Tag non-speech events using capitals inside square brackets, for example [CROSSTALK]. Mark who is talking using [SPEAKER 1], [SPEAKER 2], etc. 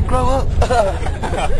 [SPEAKER 1] Grow up. [LAUGHS]